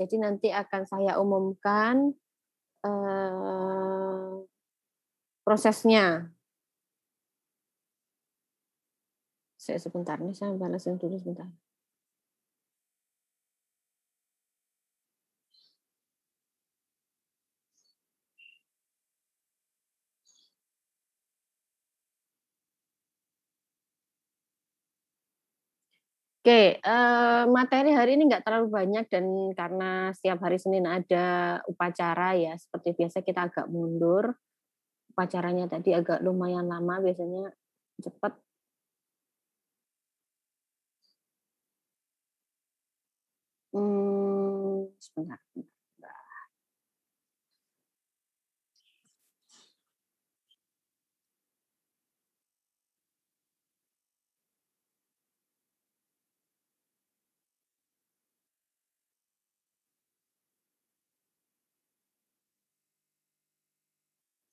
Jadi nanti akan saya umumkan uh, prosesnya. Saya sebentar nih, saya balasin dulu sebentar. Oke, uh, materi hari ini nggak terlalu banyak dan karena setiap hari Senin ada upacara ya, seperti biasa kita agak mundur. Upacaranya tadi agak lumayan lama, biasanya cepat. Hmm, sebentar.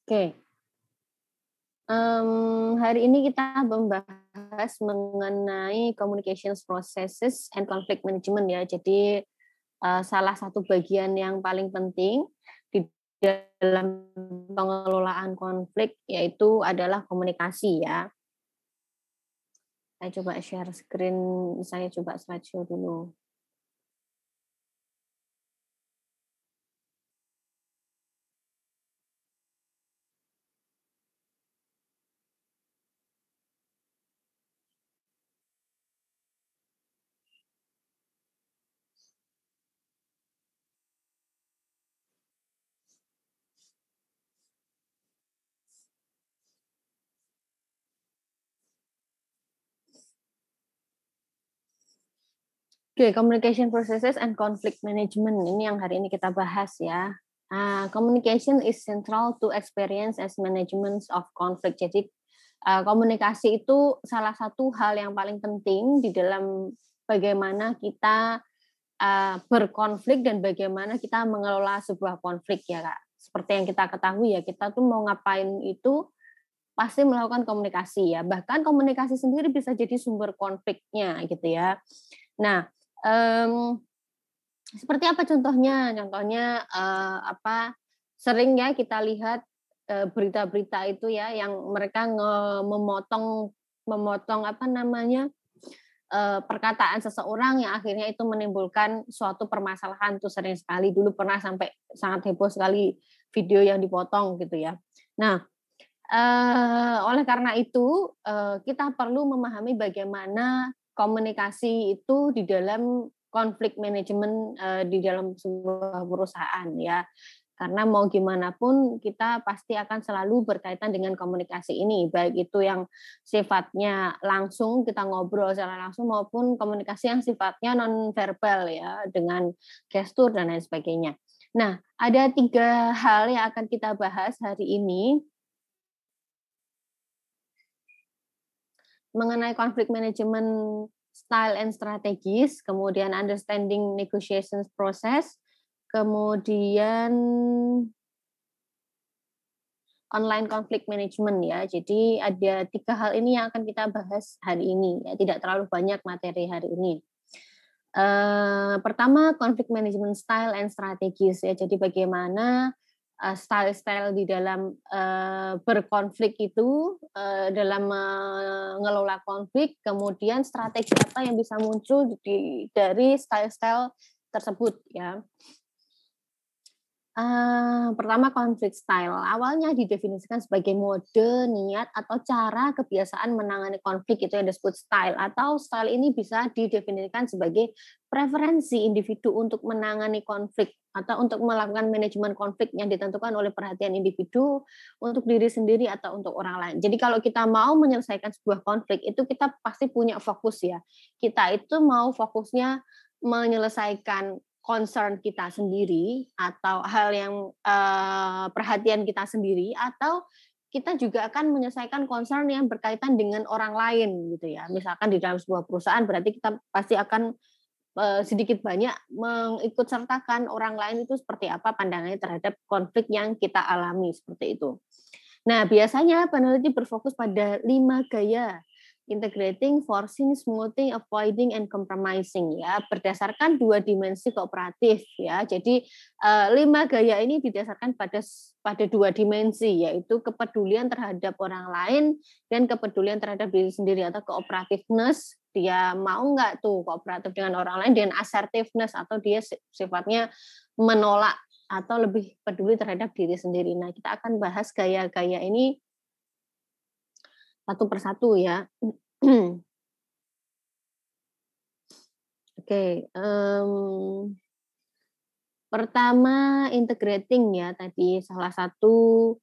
Oke. Um, hari ini kita membahas mengenai communications processes and conflict management ya. Jadi uh, salah satu bagian yang paling penting di dalam pengelolaan konflik yaitu adalah komunikasi ya. Saya coba share screen, saya coba slideshow dulu. Oke, okay, communication processes and conflict management ini yang hari ini kita bahas ya. Uh, communication is central to experience as management of conflict. Jadi uh, komunikasi itu salah satu hal yang paling penting di dalam bagaimana kita uh, berkonflik dan bagaimana kita mengelola sebuah konflik ya kak. Seperti yang kita ketahui ya kita tuh mau ngapain itu pasti melakukan komunikasi ya. Bahkan komunikasi sendiri bisa jadi sumber konfliknya gitu ya. Nah, um, seperti apa contohnya? Contohnya uh, apa? Sering ya kita lihat berita-berita uh, itu ya yang mereka memotong memotong apa namanya uh, perkataan seseorang yang akhirnya itu menimbulkan suatu permasalahan tuh sering sekali dulu pernah sampai sangat heboh sekali video yang dipotong gitu ya. Nah, uh, oleh karena itu uh, kita perlu memahami bagaimana komunikasi itu di dalam konflik manajemen uh, di dalam sebuah perusahaan ya karena mau gimana pun kita pasti akan selalu berkaitan dengan komunikasi ini baik itu yang sifatnya langsung kita ngobrol secara langsung maupun komunikasi yang sifatnya non verbal ya dengan gestur dan lain sebagainya. Nah ada tiga hal yang akan kita bahas hari ini mengenai konflik manajemen style and strategis, kemudian understanding negotiations process, kemudian online conflict management ya. Jadi ada tiga hal ini yang akan kita bahas hari ini ya, tidak terlalu banyak materi hari ini. Uh, pertama conflict management style and strategis ya. Jadi bagaimana style-style di dalam uh, berkonflik itu uh, dalam mengelola konflik, kemudian strategi apa yang bisa muncul di, dari style-style tersebut ya. Uh, pertama konflik style. Awalnya didefinisikan sebagai mode, niat, atau cara kebiasaan menangani konflik itu yang disebut style. Atau style ini bisa didefinisikan sebagai preferensi individu untuk menangani konflik atau untuk melakukan manajemen konflik yang ditentukan oleh perhatian individu untuk diri sendiri atau untuk orang lain. Jadi kalau kita mau menyelesaikan sebuah konflik itu kita pasti punya fokus ya. Kita itu mau fokusnya menyelesaikan concern kita sendiri atau hal yang uh, perhatian kita sendiri atau kita juga akan menyelesaikan concern yang berkaitan dengan orang lain gitu ya. Misalkan di dalam sebuah perusahaan berarti kita pasti akan uh, sedikit banyak mengikut sertakan orang lain itu seperti apa pandangannya terhadap konflik yang kita alami seperti itu. Nah, biasanya peneliti berfokus pada lima gaya integrating, forcing, smoothing, avoiding, and compromising ya berdasarkan dua dimensi kooperatif ya. Jadi uh, lima gaya ini didasarkan pada pada dua dimensi yaitu kepedulian terhadap orang lain dan kepedulian terhadap diri sendiri atau cooperativeness dia mau nggak tuh kooperatif dengan orang lain dengan assertiveness atau dia sifatnya menolak atau lebih peduli terhadap diri sendiri. Nah, kita akan bahas gaya-gaya ini satu persatu ya. Oke, okay, um, pertama integrating ya tadi salah satu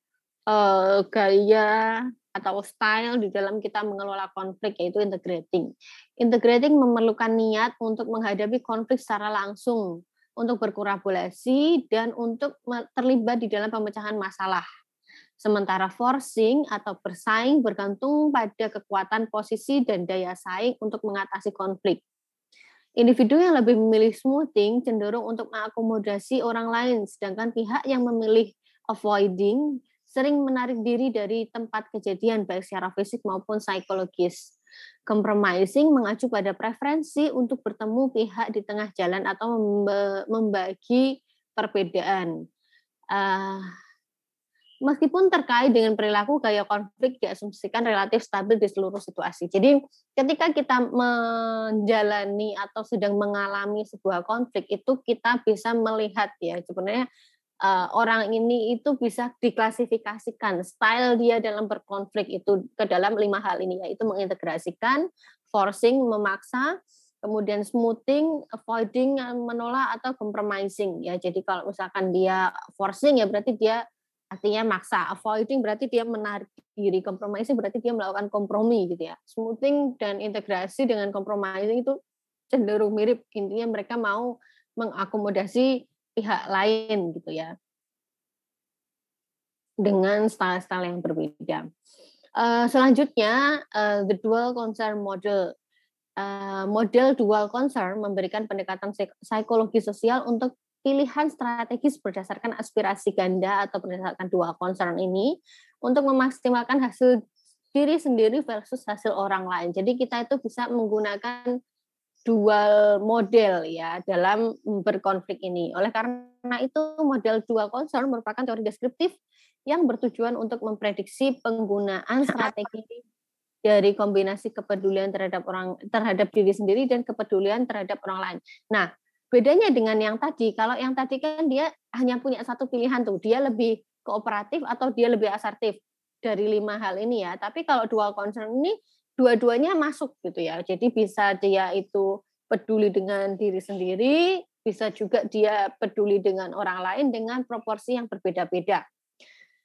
uh, gaya atau style di dalam kita mengelola konflik yaitu integrating. Integrating memerlukan niat untuk menghadapi konflik secara langsung, untuk berkolaborasi dan untuk terlibat di dalam pemecahan masalah. Sementara forcing atau bersaing bergantung pada kekuatan posisi dan daya saing untuk mengatasi konflik. Individu yang lebih memilih smoothing cenderung untuk mengakomodasi orang lain, sedangkan pihak yang memilih avoiding sering menarik diri dari tempat kejadian baik secara fisik maupun psikologis. Compromising mengacu pada preferensi untuk bertemu pihak di tengah jalan atau membagi perbedaan. Uh, meskipun terkait dengan perilaku gaya konflik diasumsikan relatif stabil di seluruh situasi. Jadi ketika kita menjalani atau sedang mengalami sebuah konflik itu kita bisa melihat ya sebenarnya uh, orang ini itu bisa diklasifikasikan style dia dalam berkonflik itu ke dalam lima hal ini yaitu mengintegrasikan, forcing, memaksa, kemudian smoothing, avoiding, menolak atau compromising ya. Jadi kalau misalkan dia forcing ya berarti dia artinya maksa. Avoiding berarti dia menarik diri, compromising berarti dia melakukan kompromi gitu ya. Smoothing dan integrasi dengan compromising itu cenderung mirip. Intinya mereka mau mengakomodasi pihak lain gitu ya. Dengan style-style yang berbeda. Uh, selanjutnya, uh, the dual concern model. Uh, model dual concern memberikan pendekatan psikologi sosial untuk pilihan strategis berdasarkan aspirasi ganda atau berdasarkan dua concern ini untuk memaksimalkan hasil diri sendiri versus hasil orang lain. Jadi kita itu bisa menggunakan dual model ya dalam berkonflik ini. Oleh karena itu model dual concern merupakan teori deskriptif yang bertujuan untuk memprediksi penggunaan strategi dari kombinasi kepedulian terhadap orang terhadap diri sendiri dan kepedulian terhadap orang lain. Nah, Bedanya dengan yang tadi, kalau yang tadi kan dia hanya punya satu pilihan tuh, dia lebih kooperatif atau dia lebih asertif dari lima hal ini ya. Tapi kalau dual concern ini dua-duanya masuk gitu ya. Jadi bisa dia itu peduli dengan diri sendiri, bisa juga dia peduli dengan orang lain dengan proporsi yang berbeda-beda.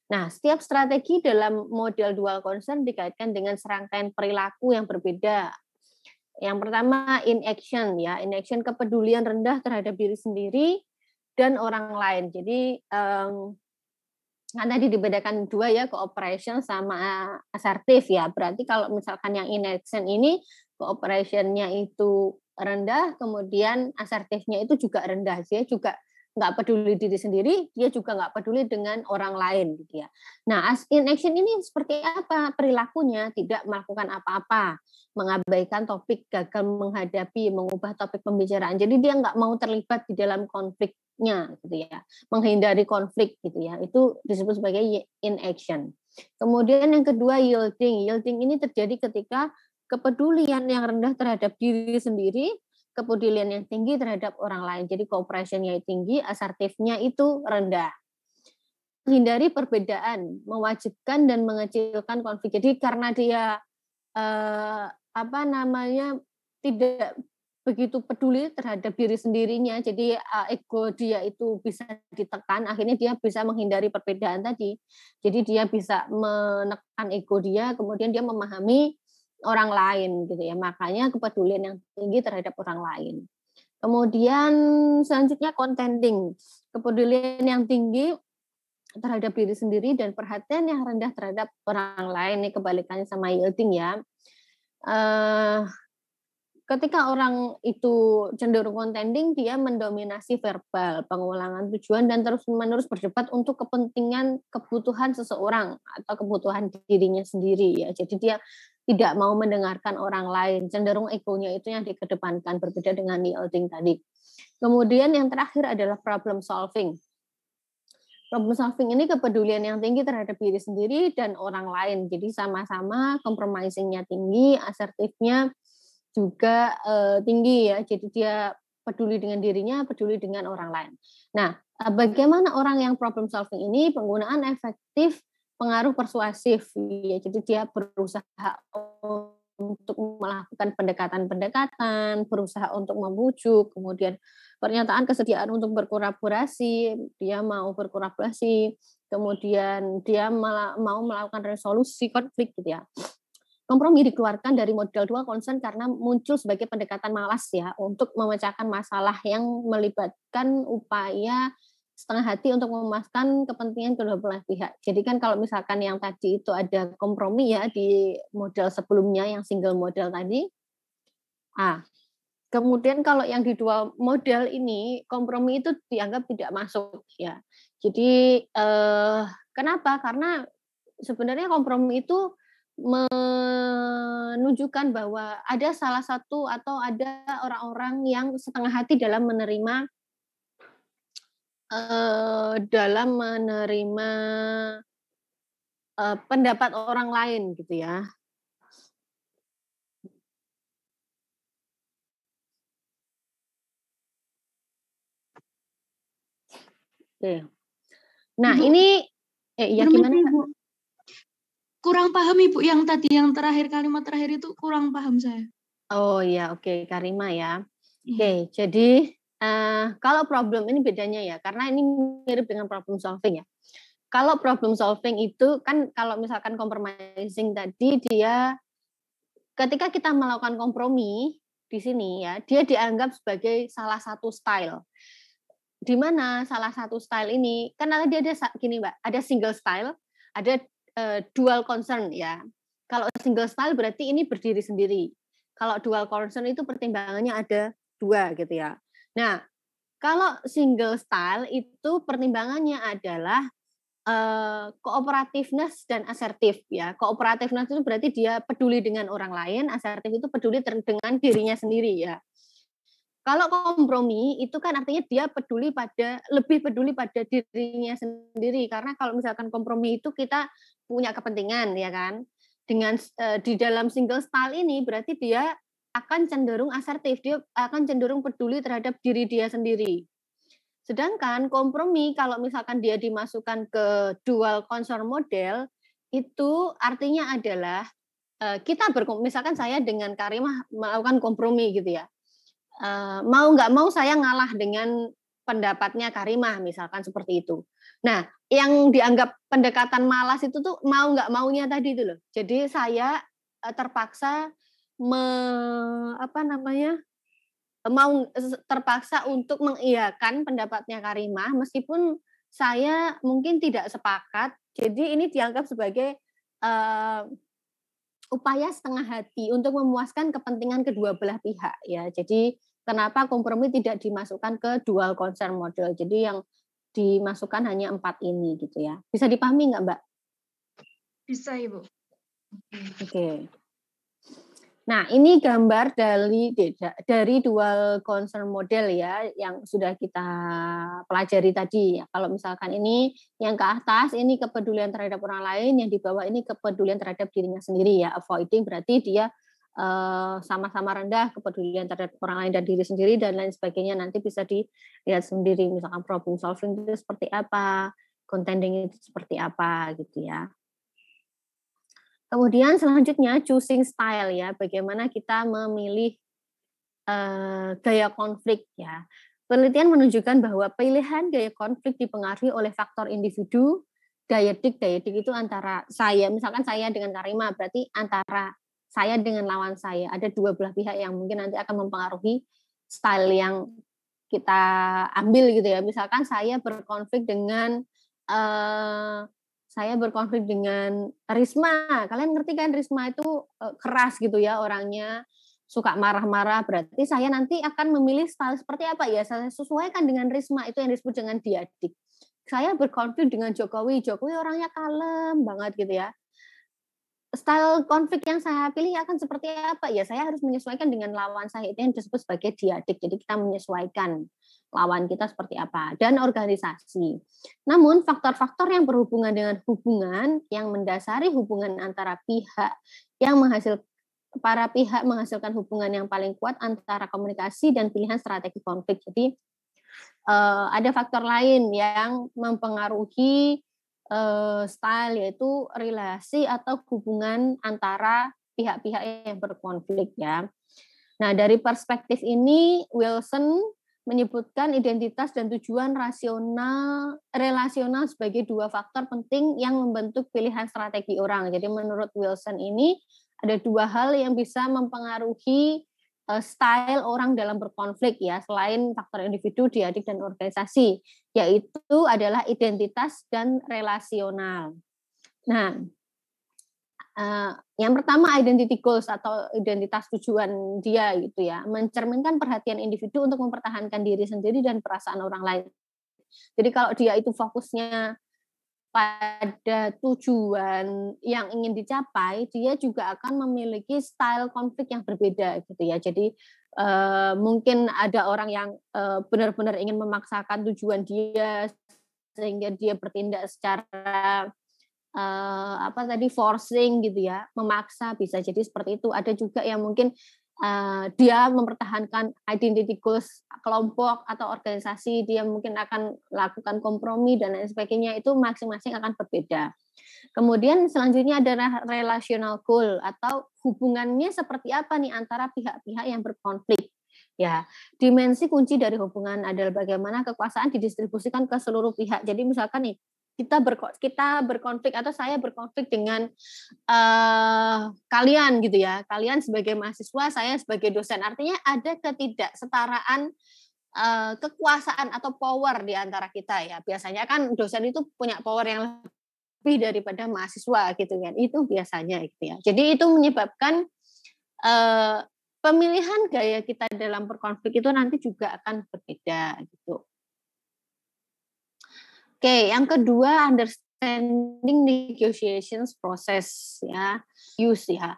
Nah, setiap strategi dalam model dual concern dikaitkan dengan serangkaian perilaku yang berbeda yang pertama in action ya, in action kepedulian rendah terhadap diri sendiri dan orang lain. Jadi um, kan tadi dibedakan dua ya cooperation sama asertif ya. Berarti kalau misalkan yang in action ini cooperationnya itu rendah, kemudian asertifnya itu juga rendah. Dia juga nggak peduli diri sendiri, dia juga nggak peduli dengan orang lain gitu ya. Nah, as in action ini seperti apa perilakunya? Tidak melakukan apa-apa, mengabaikan topik, gagal menghadapi, mengubah topik pembicaraan. Jadi dia nggak mau terlibat di dalam konfliknya gitu ya, menghindari konflik gitu ya. Itu disebut sebagai in action. Kemudian yang kedua yielding. Yielding ini terjadi ketika kepedulian yang rendah terhadap diri sendiri kepedulian yang tinggi terhadap orang lain. Jadi cooperation-nya tinggi, asertifnya itu rendah. Hindari perbedaan, mewajibkan dan mengecilkan konflik. Jadi karena dia eh, apa namanya tidak begitu peduli terhadap diri sendirinya, jadi eh, ego dia itu bisa ditekan, akhirnya dia bisa menghindari perbedaan tadi. Jadi dia bisa menekan ego dia, kemudian dia memahami orang lain gitu ya. Makanya kepedulian yang tinggi terhadap orang lain. Kemudian selanjutnya contending. Kepedulian yang tinggi terhadap diri sendiri dan perhatian yang rendah terhadap orang lain. Ini kebalikannya sama yielding ya. Uh, ketika orang itu cenderung contending, dia mendominasi verbal, pengulangan tujuan, dan terus-menerus berdebat untuk kepentingan kebutuhan seseorang atau kebutuhan dirinya sendiri. ya. Jadi dia tidak mau mendengarkan orang lain, cenderung egonya itu yang dikedepankan berbeda dengan yielding tadi. Kemudian yang terakhir adalah problem solving. Problem solving ini kepedulian yang tinggi terhadap diri sendiri dan orang lain. Jadi sama-sama compromisingnya tinggi, asertifnya juga uh, tinggi ya. Jadi dia peduli dengan dirinya, peduli dengan orang lain. Nah, eh, bagaimana orang yang problem solving ini penggunaan efektif pengaruh persuasif ya. Jadi dia berusaha untuk melakukan pendekatan-pendekatan, berusaha untuk membujuk, kemudian pernyataan kesediaan untuk berkolaborasi, dia mau berkolaborasi, kemudian dia mau melakukan resolusi konflik gitu ya. Kompromi dikeluarkan dari model dua concern karena muncul sebagai pendekatan malas ya untuk memecahkan masalah yang melibatkan upaya setengah hati untuk memuaskan kepentingan kedua belah pihak. Jadi kan kalau misalkan yang tadi itu ada kompromi ya di model sebelumnya yang single model tadi. Ah, kemudian kalau yang di dua model ini kompromi itu dianggap tidak masuk ya. Jadi eh, kenapa? Karena sebenarnya kompromi itu menunjukkan bahwa ada salah satu atau ada orang-orang yang setengah hati dalam menerima uh, dalam menerima uh, pendapat orang lain gitu ya. Oke. Nah, Ibu, ini eh ya gimana, Ibu? Kurang paham Ibu yang tadi yang terakhir kalimat terakhir itu kurang paham saya. Oh ya, oke, okay. Karima ya. Oke, okay, jadi Uh, kalau problem ini bedanya ya, karena ini mirip dengan problem solving ya. Kalau problem solving itu kan kalau misalkan compromising tadi dia ketika kita melakukan kompromi di sini ya, dia dianggap sebagai salah satu style. Di mana salah satu style ini kan dia ada gini Mbak, ada single style, ada uh, dual concern ya. Kalau single style berarti ini berdiri sendiri. Kalau dual concern itu pertimbangannya ada dua gitu ya. Nah, kalau single style itu pertimbangannya adalah uh, kooperativeness dan asertif ya. Kooperatifness itu berarti dia peduli dengan orang lain, asertif itu peduli dengan dirinya sendiri ya. Kalau kompromi itu kan artinya dia peduli pada lebih peduli pada dirinya sendiri karena kalau misalkan kompromi itu kita punya kepentingan ya kan. Dengan uh, di dalam single style ini berarti dia akan cenderung asertif, dia akan cenderung peduli terhadap diri dia sendiri. Sedangkan kompromi kalau misalkan dia dimasukkan ke dual concern model itu artinya adalah eh, kita ber misalkan saya dengan Karimah melakukan kompromi gitu ya. Eh, mau nggak mau saya ngalah dengan pendapatnya Karimah misalkan seperti itu. Nah, yang dianggap pendekatan malas itu tuh mau nggak maunya tadi itu loh. Jadi saya eh, terpaksa me, apa namanya mau terpaksa untuk mengiyakan pendapatnya Karimah meskipun saya mungkin tidak sepakat. Jadi ini dianggap sebagai uh, upaya setengah hati untuk memuaskan kepentingan kedua belah pihak ya. Jadi kenapa kompromi tidak dimasukkan ke dual concern model. Jadi yang dimasukkan hanya empat ini gitu ya. Bisa dipahami nggak Mbak? Bisa Ibu. Oke. Okay. Nah, ini gambar dari dari dual concern model ya yang sudah kita pelajari tadi ya. Kalau misalkan ini yang ke atas ini kepedulian terhadap orang lain, yang di bawah ini kepedulian terhadap dirinya sendiri ya. Avoiding berarti dia sama sama-sama rendah kepedulian terhadap orang lain dan diri sendiri dan lain sebagainya nanti bisa dilihat sendiri misalkan problem solving itu seperti apa, contending itu seperti apa gitu ya. Kemudian selanjutnya choosing style ya, bagaimana kita memilih uh, gaya konflik ya. Penelitian menunjukkan bahwa pilihan gaya konflik dipengaruhi oleh faktor individu, diadik, diadik itu antara saya, misalkan saya dengan Karima, berarti antara saya dengan lawan saya. Ada dua belah pihak yang mungkin nanti akan mempengaruhi style yang kita ambil gitu ya. Misalkan saya berkonflik dengan uh, saya berkonflik dengan Risma. Kalian ngerti kan Risma itu e, keras gitu ya orangnya, suka marah-marah. Berarti saya nanti akan memilih style seperti apa ya? Saya sesuaikan dengan Risma itu yang disebut dengan diadik. Saya berkonflik dengan Jokowi. Jokowi orangnya kalem banget gitu ya. Style konflik yang saya pilih akan seperti apa? Ya saya harus menyesuaikan dengan lawan saya itu yang disebut sebagai diadik. Jadi kita menyesuaikan lawan kita seperti apa dan organisasi. Namun faktor-faktor yang berhubungan dengan hubungan yang mendasari hubungan antara pihak yang menghasil para pihak menghasilkan hubungan yang paling kuat antara komunikasi dan pilihan strategi konflik. Jadi uh, ada faktor lain yang mempengaruhi uh, style yaitu relasi atau hubungan antara pihak-pihak yang berkonflik ya. Nah, dari perspektif ini Wilson menyebutkan identitas dan tujuan rasional relasional sebagai dua faktor penting yang membentuk pilihan strategi orang. Jadi menurut Wilson ini ada dua hal yang bisa mempengaruhi uh, style orang dalam berkonflik ya selain faktor individu, diadik dan organisasi yaitu adalah identitas dan relasional. Nah, uh, yang pertama identity goals atau identitas tujuan dia gitu ya, mencerminkan perhatian individu untuk mempertahankan diri sendiri dan perasaan orang lain. Jadi kalau dia itu fokusnya pada tujuan yang ingin dicapai, dia juga akan memiliki style konflik yang berbeda gitu ya. Jadi uh, mungkin ada orang yang uh, benar-benar ingin memaksakan tujuan dia sehingga dia bertindak secara uh, apa tadi forcing gitu ya, memaksa bisa jadi seperti itu. Ada juga yang mungkin uh, dia mempertahankan identity goals kelompok atau organisasi, dia mungkin akan lakukan kompromi dan lain sebagainya itu masing-masing akan berbeda. Kemudian selanjutnya ada relational goal atau hubungannya seperti apa nih antara pihak-pihak yang berkonflik. Ya, dimensi kunci dari hubungan adalah bagaimana kekuasaan didistribusikan ke seluruh pihak. Jadi misalkan nih, kita ber kita berkonflik atau saya berkonflik dengan uh, kalian gitu ya. Kalian sebagai mahasiswa saya sebagai dosen. Artinya ada ketidaksetaraan uh, kekuasaan atau power di antara kita ya. Biasanya kan dosen itu punya power yang lebih daripada mahasiswa gitu kan. Itu biasanya gitu ya. Jadi itu menyebabkan uh, pemilihan gaya kita dalam berkonflik itu nanti juga akan berbeda gitu Oke, yang kedua understanding negotiations process ya, use ya.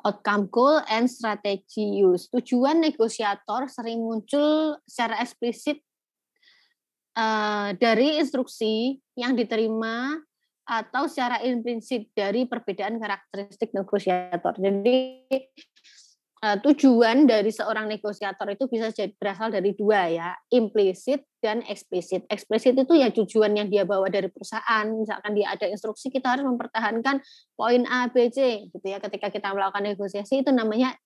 Outcome goal and strategy use. Tujuan negosiator sering muncul secara eksplisit uh, dari instruksi yang diterima atau secara implisit dari perbedaan karakteristik negosiator. Jadi uh, tujuan dari seorang negosiator itu bisa jadi berasal dari dua ya, implisit dan eksplisit. Eksplisit itu ya tujuan yang dia bawa dari perusahaan. Misalkan dia ada instruksi kita harus mempertahankan poin A, B, C gitu ya. Ketika kita melakukan negosiasi itu namanya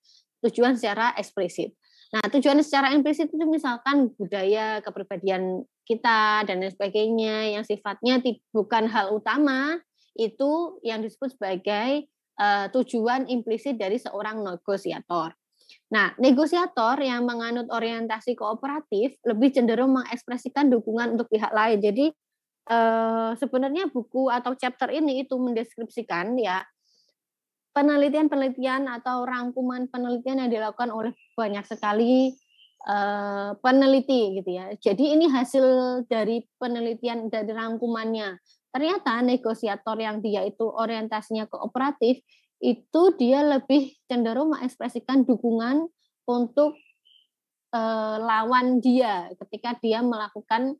tujuan secara eksplisit. Nah, tujuan secara implisit itu misalkan budaya, kepribadian kita dan lain sebagainya yang sifatnya bukan hal utama itu yang disebut sebagai uh, tujuan implisit dari seorang negosiator. Nah, negosiator yang menganut orientasi kooperatif lebih cenderung mengekspresikan dukungan untuk pihak lain. Jadi uh, sebenarnya buku atau chapter ini itu mendeskripsikan ya penelitian-penelitian atau rangkuman penelitian yang dilakukan oleh banyak sekali uh, peneliti gitu ya. Jadi ini hasil dari penelitian dari rangkumannya ternyata negosiator yang dia itu orientasinya kooperatif itu dia lebih cenderung mengekspresikan dukungan untuk uh, lawan dia ketika dia melakukan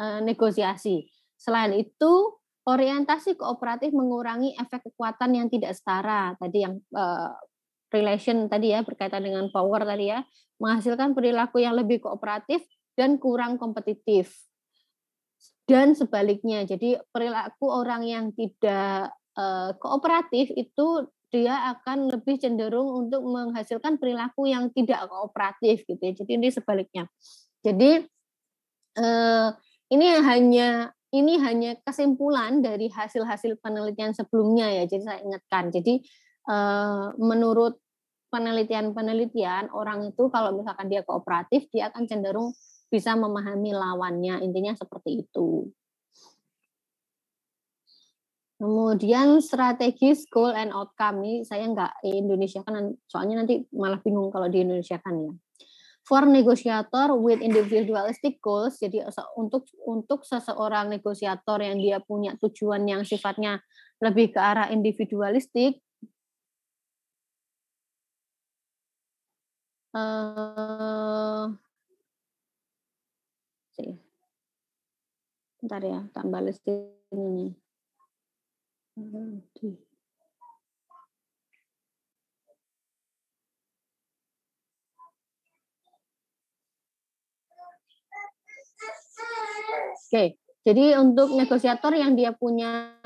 uh, negosiasi. Selain itu, orientasi kooperatif mengurangi efek kekuatan yang tidak setara. Tadi yang uh, relation tadi ya berkaitan dengan power tadi ya, menghasilkan perilaku yang lebih kooperatif dan kurang kompetitif dan sebaliknya. Jadi perilaku orang yang tidak uh, kooperatif itu dia akan lebih cenderung untuk menghasilkan perilaku yang tidak kooperatif gitu ya. Jadi ini sebaliknya. Jadi uh, ini hanya ini hanya kesimpulan dari hasil-hasil penelitian sebelumnya ya. Jadi saya ingatkan. Jadi uh, menurut penelitian-penelitian orang itu kalau misalkan dia kooperatif dia akan cenderung bisa memahami lawannya intinya seperti itu Kemudian strategi goal and outcome ini saya nggak Indonesia kan soalnya nanti malah bingung kalau di Indonesia kan ya. For negotiator with individualistic goals, jadi untuk untuk seseorang negosiator yang dia punya tujuan yang sifatnya lebih ke arah individualistik, uh, Bentar ya, tak balas ini. Oke, jadi untuk negosiator yang dia punya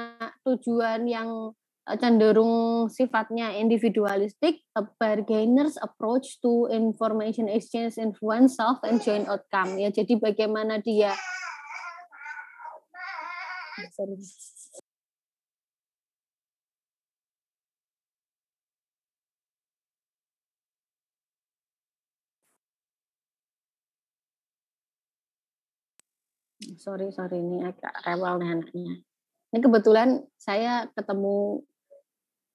tujuan yang eh, cenderung sifatnya individualistik, a bargainer's approach to information exchange influence self and joint outcome. Ya, jadi bagaimana dia sorry sorry ini agak rewel nih anaknya. Ini kebetulan saya ketemu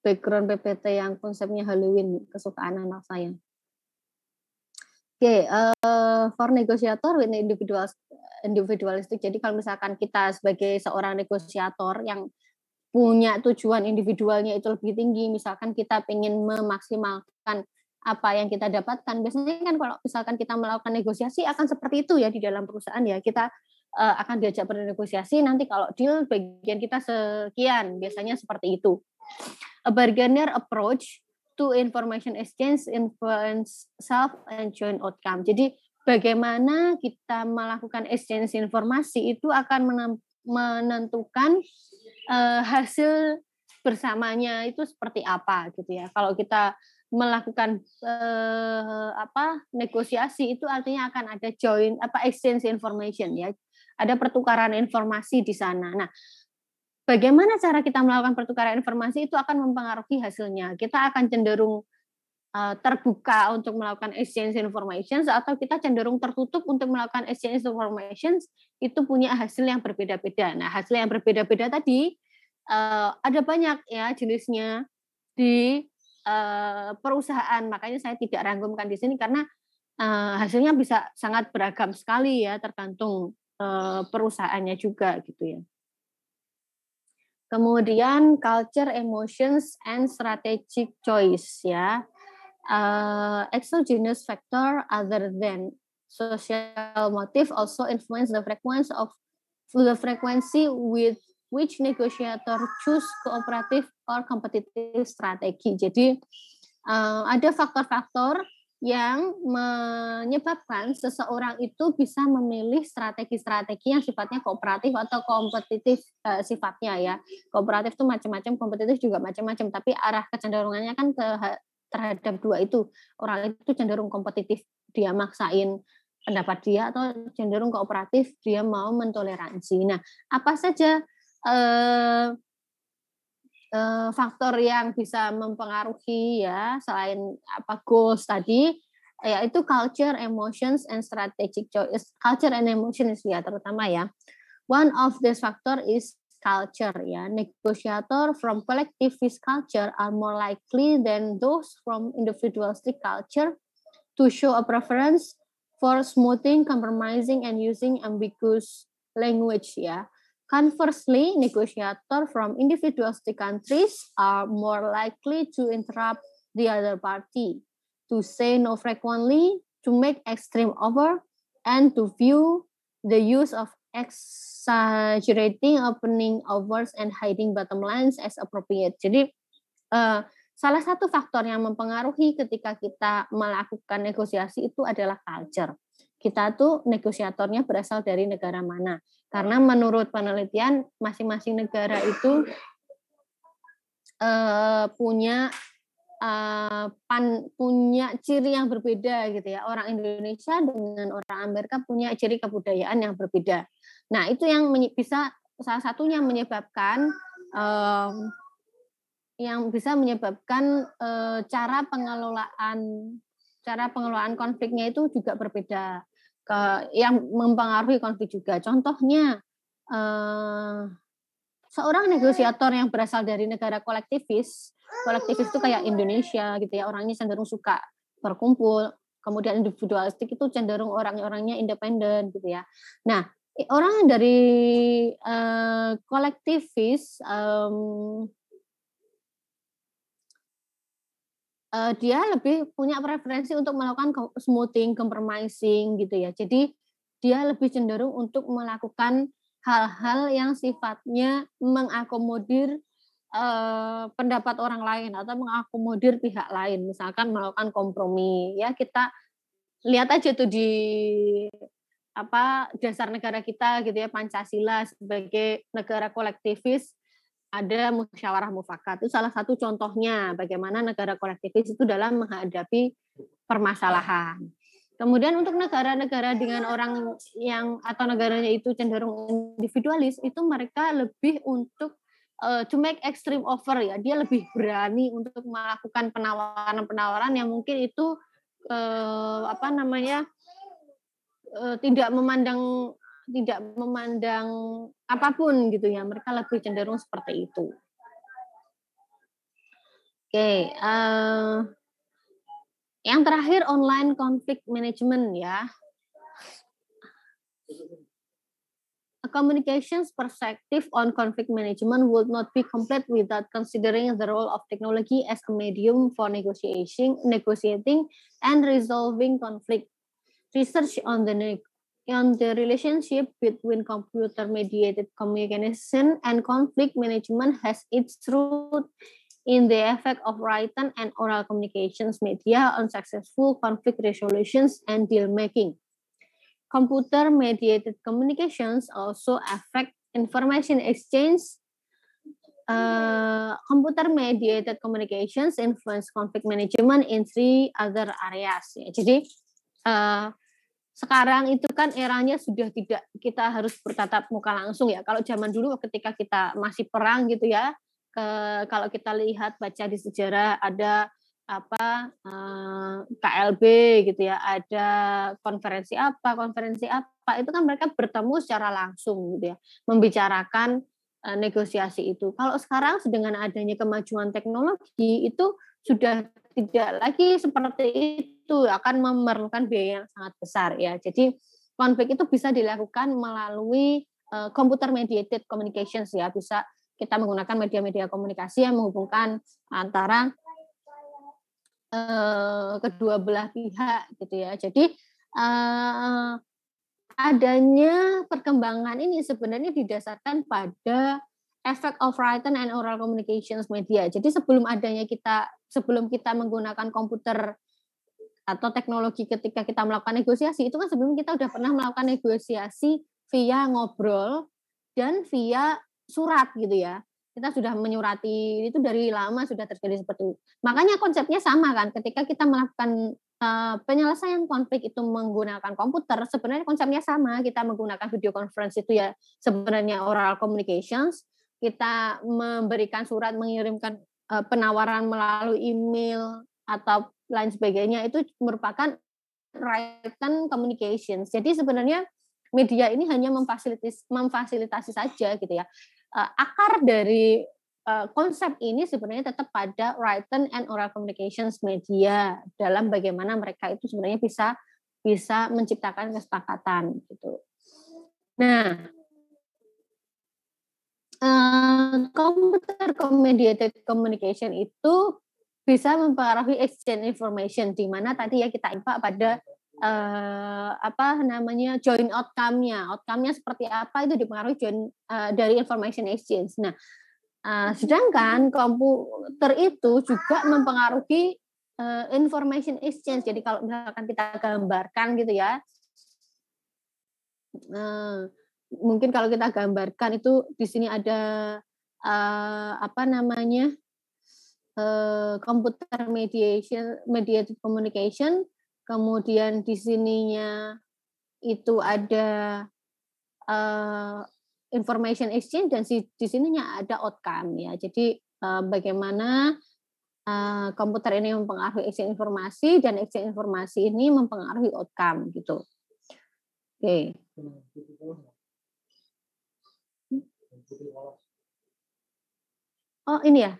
background PPT yang konsepnya Halloween kesukaan anak saya. Oke, okay, uh, eh, for negosiator with individual individualistik. Jadi kalau misalkan kita sebagai seorang negosiator yang punya tujuan individualnya itu lebih tinggi, misalkan kita ingin memaksimalkan apa yang kita dapatkan. Biasanya kan kalau misalkan kita melakukan negosiasi akan seperti itu ya di dalam perusahaan ya. Kita uh, akan diajak bernegosiasi nanti kalau deal bagian kita sekian biasanya seperti itu a bargainer approach to information exchange influence self and joint outcome jadi bagaimana kita melakukan exchange informasi itu akan menentukan uh, hasil bersamanya itu seperti apa gitu ya kalau kita melakukan uh, apa negosiasi itu artinya akan ada join apa exchange information ya ada pertukaran informasi di sana. Nah, bagaimana cara kita melakukan pertukaran informasi itu akan mempengaruhi hasilnya. Kita akan cenderung terbuka untuk melakukan exchange information atau kita cenderung tertutup untuk melakukan exchange information itu punya hasil yang berbeda-beda. Nah, hasil yang berbeda-beda tadi uh, ada banyak ya jenisnya di uh, perusahaan. Makanya saya tidak rangkumkan di sini karena hasilnya bisa sangat beragam sekali ya tergantung Eh, perusahaannya juga gitu ya. Kemudian culture, emotions, and strategic choice ya. Uh, exogenous factor other than social motive also influence the frequency of the frequency with which negotiator choose cooperative or competitive strategy. Jadi uh, ada faktor-faktor yang menyebabkan seseorang itu bisa memilih strategi-strategi yang sifatnya kooperatif atau kompetitif uh, sifatnya ya. Kooperatif itu macam-macam, kompetitif juga macam-macam, tapi arah kecenderungannya kan ke terhadap dua itu. Orang itu cenderung kompetitif, dia maksain pendapat dia atau cenderung kooperatif, dia mau mentoleransi. Nah, apa saja uh, uh, faktor yang bisa mempengaruhi ya selain apa goals tadi yaitu culture, emotions, and strategic choice. Culture and emotions ya terutama ya. One of these factor is culture ya. Negotiator from collectivist culture are more likely than those from individualistic culture to show a preference for smoothing, compromising, and using ambiguous language ya. Conversely, negotiator from individualistic countries are more likely to interrupt the other party, to say no frequently, to make extreme offer, and to view the use of exaggerating opening offers and hiding bottom lines as appropriate. Jadi, uh, salah satu faktor yang mempengaruhi ketika kita melakukan negosiasi itu adalah culture. Kita tuh negosiatornya berasal dari negara mana karena menurut penelitian masing-masing negara itu uh, punya uh, pan, punya ciri yang berbeda gitu ya. Orang Indonesia dengan orang Amerika punya ciri kebudayaan yang berbeda. Nah, itu yang bisa salah satunya menyebabkan um, yang bisa menyebabkan uh, cara pengelolaan cara pengelolaan konfliknya itu juga berbeda ke yang mempengaruhi konflik juga. Contohnya eh, seorang negosiator yang berasal dari negara kolektivis, kolektivis itu kayak Indonesia gitu ya, orangnya cenderung suka berkumpul, kemudian individualistik itu cenderung orang-orangnya independen gitu ya. Nah, orang dari eh, kolektivis um, uh, dia lebih punya preferensi untuk melakukan smoothing, compromising gitu ya. Jadi dia lebih cenderung untuk melakukan hal-hal yang sifatnya mengakomodir uh, pendapat orang lain atau mengakomodir pihak lain, misalkan melakukan kompromi. Ya kita lihat aja tuh di apa dasar negara kita gitu ya Pancasila sebagai negara kolektivis ada musyawarah mufakat itu salah satu contohnya bagaimana negara kolektivis itu dalam menghadapi permasalahan. Kemudian untuk negara-negara dengan orang yang atau negaranya itu cenderung individualis itu mereka lebih untuk uh, to make extreme offer ya. Dia lebih berani untuk melakukan penawaran-penawaran yang mungkin itu uh, apa namanya uh, tidak memandang tidak memandang apa pun gitu ya. Mereka lebih cenderung seperti itu. Oke, okay, uh, yang terakhir online conflict management ya. A communications perspective on conflict management would not be complete without considering the role of technology as a medium for negotiating, negotiating and resolving conflict. Research on the on the relationship between computer mediated communication and conflict management has its root in the effect of written and oral communications media on successful conflict resolutions and deal making. Computer mediated communications also affect information exchange. Uh, computer mediated communications influence conflict management in three other areas. Jadi uh, sekarang itu kan eranya sudah tidak kita harus bertatap muka langsung ya. Kalau zaman dulu ketika kita masih perang gitu ya, ke, kalau kita lihat baca di sejarah ada apa eh, KLB gitu ya, ada konferensi apa, konferensi apa, itu kan mereka bertemu secara langsung gitu ya, membicarakan eh, negosiasi itu. Kalau sekarang dengan adanya kemajuan teknologi itu sudah tidak lagi seperti itu akan memerlukan biaya yang sangat besar ya. Jadi konflik itu bisa dilakukan melalui uh, mediated communications ya. Bisa kita menggunakan media-media komunikasi yang menghubungkan antara uh, kedua belah pihak gitu ya. Jadi uh, adanya perkembangan ini sebenarnya didasarkan pada effect of written and oral communications media. Jadi sebelum adanya kita sebelum kita menggunakan komputer atau teknologi ketika kita melakukan negosiasi itu kan sebelum kita udah pernah melakukan negosiasi via ngobrol dan via surat gitu ya. Kita sudah menyurati itu dari lama sudah terjadi seperti itu. Makanya konsepnya sama kan ketika kita melakukan uh, penyelesaian konflik itu menggunakan komputer sebenarnya konsepnya sama kita menggunakan video conference itu ya sebenarnya oral communications kita memberikan surat mengirimkan uh, penawaran melalui email atau lain sebagainya itu merupakan written communications. Jadi sebenarnya media ini hanya memfasilitasi memfasilitasi saja gitu ya. Uh, akar dari uh, konsep ini sebenarnya tetap pada written and oral communications media dalam bagaimana mereka itu sebenarnya bisa bisa menciptakan kesepakatan gitu. Nah, computer mediated communication itu bisa mempengaruhi exchange information di mana tadi ya kita impak pada uh, apa namanya join outcome-nya. Outcome-nya seperti apa itu dipengaruhi join uh, dari information exchange. Nah, uh, sedangkan komputer itu juga mempengaruhi uh, information exchange. Jadi kalau misalkan kita gambarkan gitu ya, uh, mungkin kalau kita gambarkan itu di sini ada uh, apa namanya uh, computer mediation mediated communication kemudian di sininya itu ada uh, information exchange dan di sininya ada outcome ya jadi uh, bagaimana uh, komputer ini mempengaruhi exchange informasi dan exchange informasi ini mempengaruhi outcome gitu oke okay. Oh, ini ya?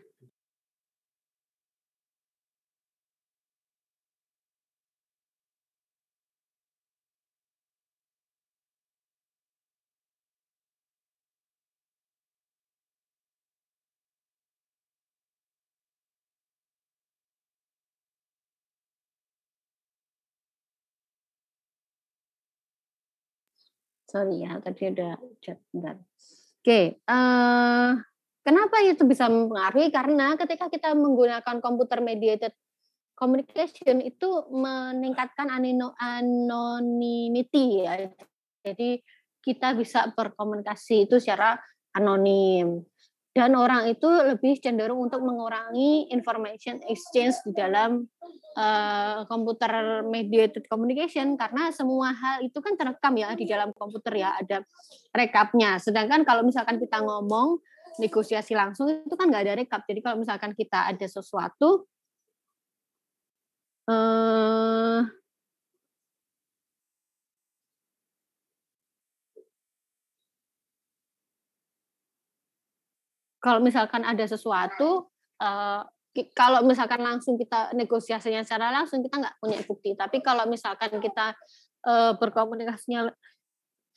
Sorry ya, tadi ada chat bentar. Oke, uh, kenapa itu bisa mempengaruhi? Karena ketika kita menggunakan computer mediated communication itu meningkatkan anonymity ya. Jadi kita bisa berkomunikasi itu secara anonim dan orang itu lebih cenderung untuk mengurangi information exchange di dalam uh, computer mediated communication karena semua hal itu kan terekam ya di dalam komputer ya ada rekapnya. Sedangkan kalau misalkan kita ngomong negosiasi langsung itu kan nggak ada rekap. Jadi kalau misalkan kita ada sesuatu uh, kalau misalkan ada sesuatu uh, kalau misalkan langsung kita negosiasinya secara langsung kita nggak punya bukti tapi kalau misalkan kita uh, berkomunikasinya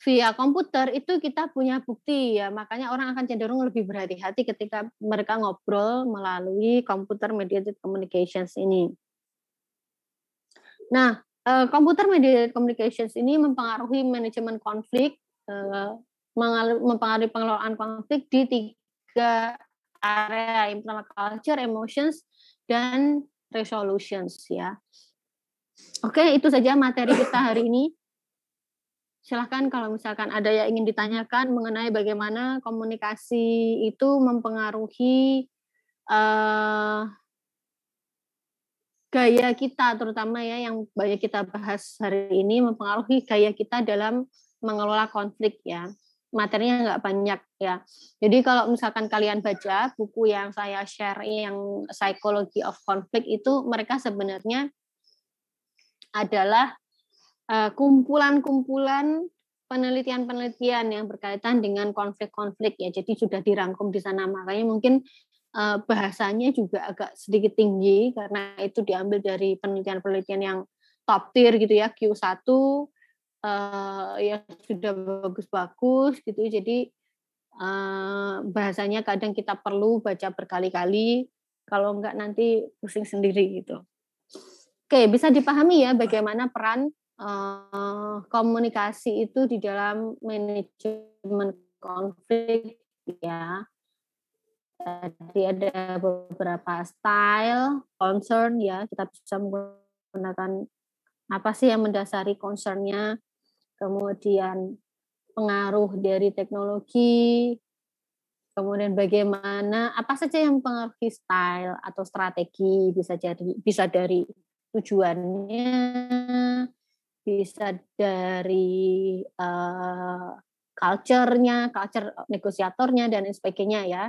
via komputer itu kita punya bukti ya makanya orang akan cenderung lebih berhati-hati ketika mereka ngobrol melalui computer mediated communications ini. Nah, uh, computer mediated communications ini mempengaruhi manajemen konflik, uh, mempengaruhi pengelolaan konflik di tiga area internal culture, emotions, dan resolutions ya. Oke, itu saja materi kita hari ini. Silahkan kalau misalkan ada yang ingin ditanyakan mengenai bagaimana komunikasi itu mempengaruhi uh, gaya kita, terutama ya yang banyak kita bahas hari ini mempengaruhi gaya kita dalam mengelola konflik ya materinya nggak banyak ya. Jadi kalau misalkan kalian baca buku yang saya share yang Psychology of Conflict itu mereka sebenarnya adalah eh, kumpulan-kumpulan penelitian-penelitian yang berkaitan dengan konflik-konflik ya. Jadi sudah dirangkum di sana makanya mungkin eh, bahasanya juga agak sedikit tinggi karena itu diambil dari penelitian-penelitian yang top tier gitu ya Q1 uh, ya sudah bagus-bagus gitu. Jadi uh, bahasanya kadang kita perlu baca berkali-kali kalau enggak nanti pusing sendiri gitu. Oke bisa dipahami ya bagaimana peran uh, komunikasi itu di dalam manajemen konflik ya. Tadi ada beberapa style concern ya kita bisa menggunakan apa sih yang mendasari concernnya kemudian pengaruh dari teknologi, kemudian bagaimana apa saja yang mempengaruhi style atau strategi bisa jadi bisa dari tujuannya, bisa dari uh, culture-nya, culture negosiatornya dan sebagainya ya.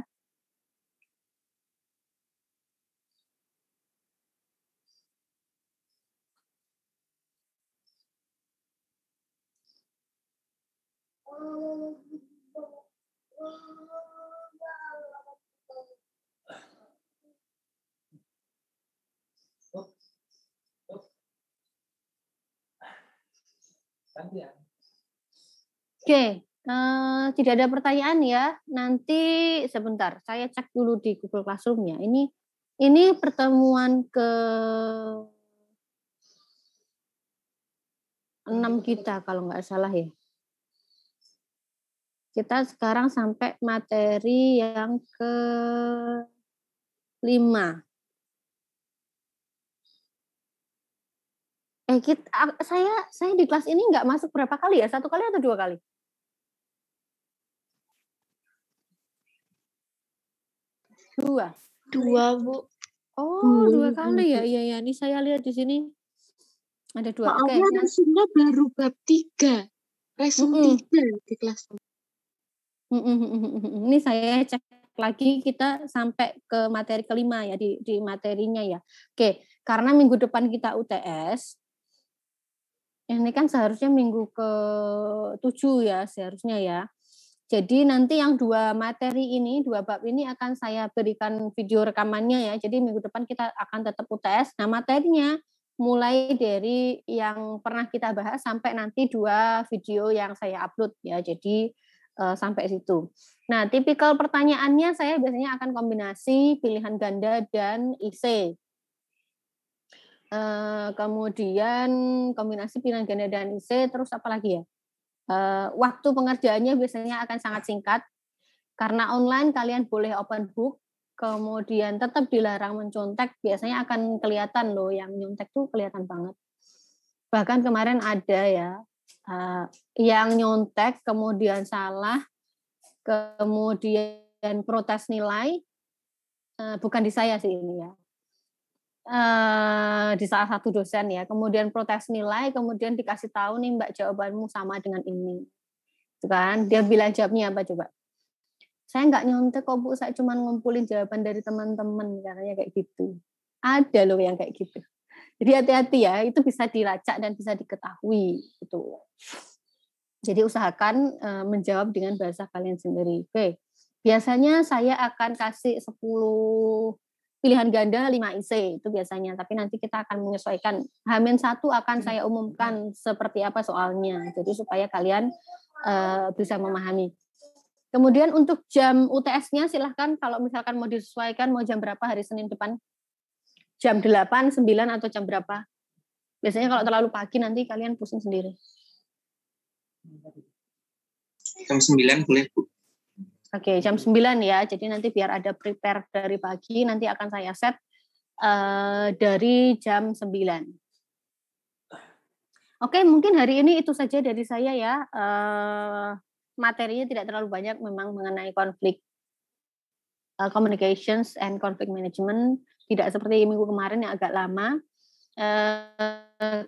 Oke, uh, tidak ada pertanyaan ya. Nanti sebentar, saya cek dulu di Google Classroom-nya. Ini ini pertemuan ke enam kita kalau nggak salah ya. Kita sekarang sampai materi yang ke lima. Eh, kita, saya saya di kelas ini nggak masuk berapa kali ya? Satu kali atau dua kali? Dua. Dua, Bu. Oh, dua kali ya? Iya, ya. Ini saya lihat di sini ada dua. Oke. Okay. Nah. baru bab tiga. Resum mm -mm. tiga di kelas. Mm -mm. Ini saya cek lagi kita sampai ke materi kelima ya di, di materinya ya. Oke, karena minggu depan kita UTS, ini kan seharusnya minggu ke tujuh ya seharusnya ya. Jadi nanti yang dua materi ini, dua bab ini akan saya berikan video rekamannya ya. Jadi minggu depan kita akan tetap UTS. Nah materinya mulai dari yang pernah kita bahas sampai nanti dua video yang saya upload ya. Jadi uh, sampai situ. Nah tipikal pertanyaannya saya biasanya akan kombinasi pilihan ganda dan IC. Uh, kemudian kombinasi pilihan ganda dan IC, terus apa lagi ya? Uh, waktu pengerjaannya biasanya akan sangat singkat karena online kalian boleh open book, kemudian tetap dilarang mencontek. Biasanya akan kelihatan loh yang nyontek tuh kelihatan banget. Bahkan kemarin ada ya uh, yang nyontek kemudian salah, kemudian protes nilai. Uh, bukan di saya sih ini ya uh, di salah satu dosen ya, kemudian protes nilai, kemudian dikasih tahu nih Mbak jawabanmu sama dengan ini. Itu kan, dia bilang jawabnya apa coba? Saya nggak nyontek kok Bu, saya cuma ngumpulin jawaban dari teman-teman, katanya kayak gitu. Ada loh yang kayak gitu. Jadi hati-hati ya, itu bisa dilacak dan bisa diketahui itu. Jadi usahakan uh, menjawab dengan bahasa kalian sendiri. Oke. Biasanya saya akan kasih 10 pilihan ganda 5 IC itu biasanya, tapi nanti kita akan menyesuaikan. Hamin satu akan hmm. saya umumkan seperti apa soalnya, jadi supaya kalian uh, bisa memahami. Kemudian untuk jam UTS-nya silahkan kalau misalkan mau disesuaikan mau jam berapa hari Senin depan? Jam 8, 9 atau jam berapa? Biasanya kalau terlalu pagi nanti kalian pusing sendiri. Jam 9 boleh, Bu. Oke, jam 9 ya. Jadi nanti biar ada prepare dari pagi, nanti akan saya set uh, dari jam 9. Oke, mungkin hari ini itu saja dari saya ya. Uh, materinya tidak terlalu banyak memang mengenai konflik uh, communications and conflict management. Tidak seperti minggu kemarin yang agak lama. Uh,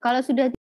kalau sudah